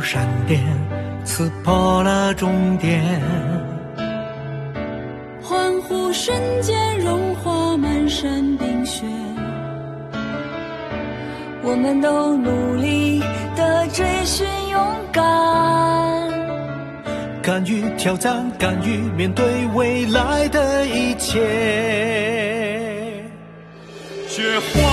闪电刺破了终点。欢呼瞬间融化满山冰雪。我们都努力的追寻勇敢敢于挑战敢于面对未来的一切。雪花